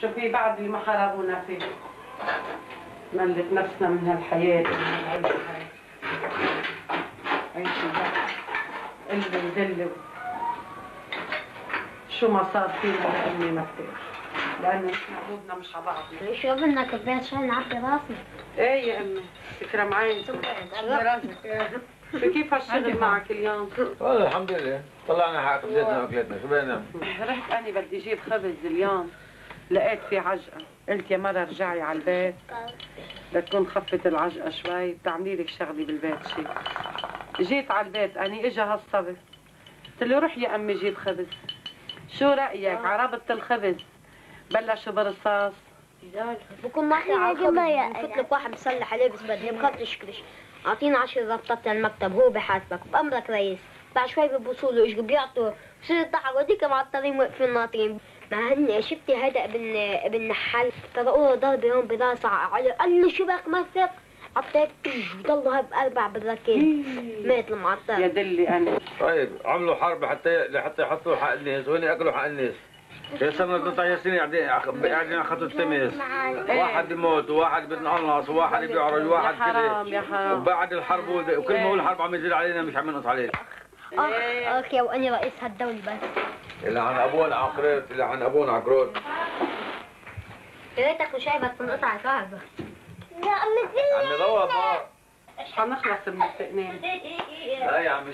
شو في بعد اللي ما خربونا فيه. ملت نفسنا من هالحياة. ومن هالعيشة هاي عيشة بقى قلة ودلة شو ما صار فينا لأني مرتاح لأنه نحن قلوبنا مش على بعض. شو بدنا كوباية شاي نعبي راسنا. إيه يا أمي. تكرم عينك كيف هالشغل معك اليوم؟ والله الحمد لله. طلعنا حق خبزتنا وأكلتنا. شو بدنا رحت أنا بدي أجيب خبز اليوم. لقيت في عجقة. قلت يا مرة ارجعي على البيت. لتكون خفت العجقة شوي. بتعملي لك شغلي بالبيت شي. جيت على البيت. أنا إجا هالصبي. قلت له روح يا أمي جيب خبز. شو رأيك؟ عربت الخبز. بلشوا برصاص بكون ناحية على الخبز بفوت لك واحد مسلح عليه بس بدي بخاف تشكرش اعطينا عشر ربطات للمكتب. هو بحاسبك. بأمرك رئيس. بعد شوي ببوصوا له إيش بيعطوا. بصير يضحك وديك معطلين واقفين ناطرين. ما هن شفتي هذا ابن ابن نحال طرقوه ضرب يوم براسه على قال له شو بك مسك عطيت ضل هاي بأربع بالركيز مات يا المعطل دلي أنا. طيب عملوا حرب حتى لحتى يحطوا حق الناس. وهن اكلوا حق الناس؟ يا سنة 12 سنة قاعدين قاعدين على خط التماس. واحد بيموت وواحد بيتنقلص وواحد بيعرج يا وواحد حرام كده يا حرام. وبعد الحرب وكل ما هو الحرب عم يزيد علينا مش عم ينقص علينا اخ اخ يا وأني رئيس هالدولة بس. اللي عن ابونا عقريت اللي عن ابونا عقروت يا ريتك مش شايفك تنقطع الكهرباء عم يدور حنخلص من التقنين لا يا عم.